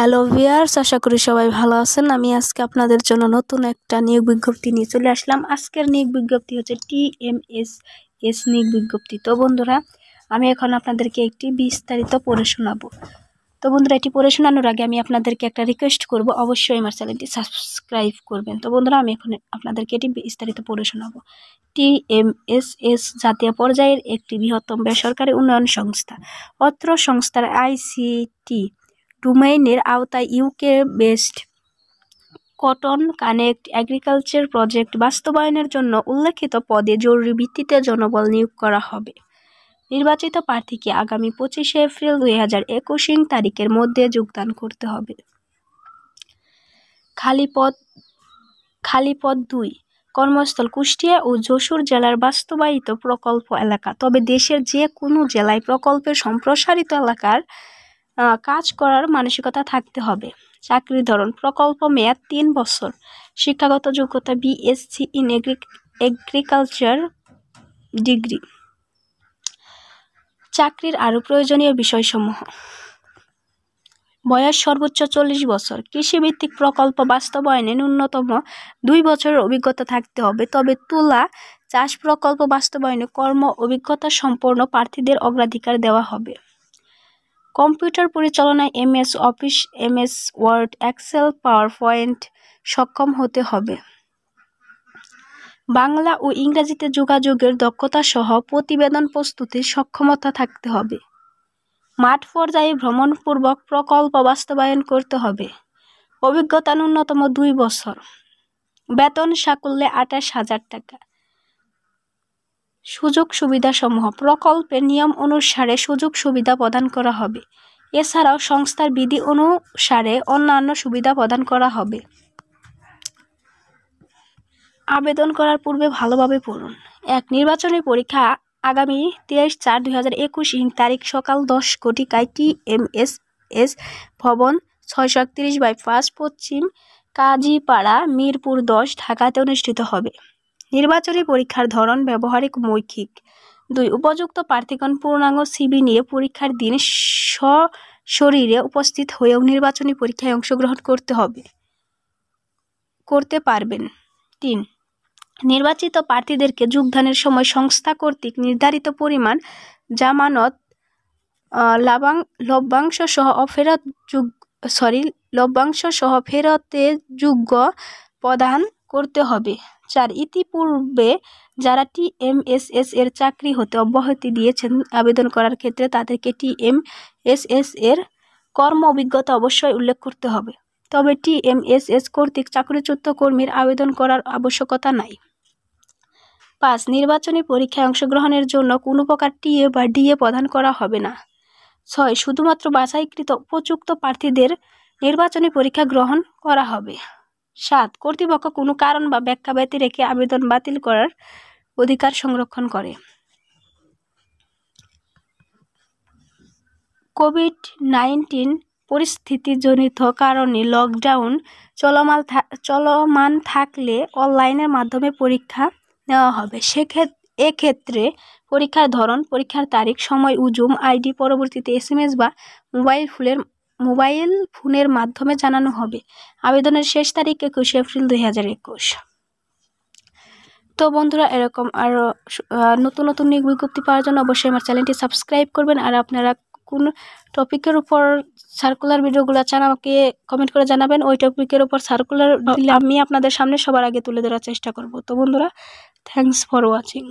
Hello viewers আশা করি সবাই ভালো আছেন। আমি আজকে আপনাদের জন্য নতুন একটা নিয়োগ বিজ্ঞপ্তি নিয়ে চলে আসলাম। আজকের নিয়োগ বিজ্ঞপ্তি হচ্ছে টিএমএস এস এস নিয়োগ বিজ্ঞপ্তি। তো বন্ধুরা, আমি এখন আপনাদেরকে একটি বিস্তারিত পড়ে শোনাবো। তো বন্ধুরা, এটি পড়ে শোনানোর আগে আমি আপনাদেরকে একটা রিকোয়েস্ট করব। অবশ্যই আমার চ্যানেলটি সাবস্ক্রাইব করবেন। তো বন্ধুরা, আমি এখন আপনাদেরকে এটি বিস্তারিত পড়ে শোনাবো। টিএমএসএস জাতীয় পর্যায়ের একটি বৃহত্তম বেসরকারি উন্নয়ন সংস্থা, অত্র সংস্থার আইসিটি ডোমেইনের আওতায় UK based cotton connect agriculture project বাস্তবায়নের জন্য উল্লেখিত পদে জরুরি ভিত্তিতে জনবল নিয়োগ করা হবে। নির্বাচিত প্রার্থীকে আগামী পঁচিশে এপ্রিল দুই হাজার একুশিং তারিখের মধ্যে যোগদান করতে হবে। খালি পদ খালি পদ দুই, কর্মস্থল কুষ্টিয়া ও যশোর জেলার বাস্তবায়িত প্রকল্প এলাকা। তবে দেশের যে কোনো জেলায় প্রকল্পের সম্প্রসারিত এলাকার কাজ করার মানসিকতা থাকতে হবে। চাকরির ধরন, প্রকল্প মেয়াদ তিন বছর। শিক্ষাগত যোগ্যতা BSc in agri agriculture degree চাকরির আরও প্রয়োজনীয় বিষয়সমূহ। বয়স সর্বোচ্চ চল্লিশ বছর। কৃষিভিত্তিক প্রকল্প বাস্তবায়নে ন্যূনতম দুই বছরের অভিজ্ঞতা থাকতে হবে। তবে তুলা চাষ প্রকল্প বাস্তবায়নে কর্ম, অভিজ্ঞতা সম্পন্ন প্রার্থীদের অগ্রাধিকার দেওয়া হবে। কম্পিউটার পরিচালনায় MS Office, MS Word, Excel PowerPoint সক্ষম হতে হবে। বাংলা ও ইংরেজিতে যোগাযোগের দক্ষতা সহ প্রতিবেদন প্রস্তুতির সক্ষমতা থাকতে হবে। মাঠ পর্যায়ে ভ্রমণপূর্বক প্রকল্প বাস্তবায়ন করতে হবে। অভিজ্ঞতা ন্যূনতম দুই বছর। বেতন সাকুল্যে আঠাশ হাজার টাকা। সুযোগ সুবিধাসমূহ প্রকল্পের নিয়ম অনুসারে সুযোগ সুবিধা প্রদান করা হবে। এছাড়াও সংস্থার বিধি অনুসারে অন্যান্য সুবিধা প্রদান করা হবে। আবেদন করার পূর্বে ভালোভাবে পড়ুন। এক, নির্বাচনী পরীক্ষা আগামী তেইশ চার দুই হাজার একুশ তারিখ সকাল দশ কোটিকায় টি এম এস এস ভবন ছয়শো একত্রিশ বাই পাঁচ পশ্চিম কাজীপাড়া মিরপুর দশ ঢাকাতে অনুষ্ঠিত হবে। নির্বাচনী পরীক্ষার ধরন ব্যবহারিক মৌখিক। দুই, উপযুক্ত প্রার্থীগণ পূর্ণাঙ্গ সিবি নিয়ে পরীক্ষার দিন সশরীরে উপস্থিত হয়েও নির্বাচনী পরীক্ষায় অংশগ্রহণ করতে হবে, করতে পারবেন। তিন, নির্বাচিত প্রার্থীদেরকে যোগদানের সময় সংস্থা কর্তৃক নির্ধারিত পরিমাণ জামানত লাভাং লভ্যাংশ সহ অফেরত যোগ, সরি লভ্যাংশ সহ ফেরতের যোগ্য প্রদান করতে হবে। চার, ইতিপূর্বে যারা টিএমএসএস এর চাকরি হতে অব্যাহতি দিয়েছেন আবেদন করার ক্ষেত্রে তাদেরকে টিএমএসএস এর কর্ম অভিজ্ঞতা অবশ্যই উল্লেখ করতে হবে। তবে টিএমএসএস কর্তৃক চাকরিচ্যুত কর্মীর আবেদন করার আবশ্যকতা নাই। পাঁচ, নির্বাচনী পরীক্ষায় অংশগ্রহণের জন্য কোনো প্রকার টিএ বা ডিএ প্রদান করা হবে না। ছয়, শুধুমাত্র বাছাইকৃত উপযুক্ত প্রার্থীদের নির্বাচনী পরীক্ষা গ্রহণ করা হবে। সাত, কর্তৃপক্ষ কোনো কারণ বা ব্যাখ্যা ব্যতি রেখে আবেদন বাতিল করার অধিকার সংরক্ষণ করে। কোভিড নাইন্টিন পরিস্থিতিজনিত কারণে লকডাউন চলমান চলমান থাকলে অনলাইনের মাধ্যমে পরীক্ষা নেওয়া হবে। সেক্ষেত্রে এক্ষেত্রে পরীক্ষার ধরন, পরীক্ষার তারিখ, সময় ও জুম আইডি পরবর্তীতে এস বা মোবাইল ফুলের মোবাইল ফোনের মাধ্যমে জানানো হবে। আবেদনের শেষ তারিখ একুশে এপ্রিল দুই হাজার একুশ। তো বন্ধুরা, এরকম আরও নতুন নতুন নিয়োগ বিজ্ঞপ্তি পাওয়ার জন্য অবশ্যই আমার চ্যানেলটি সাবস্ক্রাইব করবেন। আর আপনারা কোন টপিকের উপর সার্কুলার ভিডিওগুলো চান, আমাকে কমেন্ট করে জানাবেন। ওই টপিকের উপর সার্কুলার আমি আপনাদের সামনে সবার আগে তুলে ধরার চেষ্টা করব। তো বন্ধুরা থ্যাংকস ফর ওয়াচিং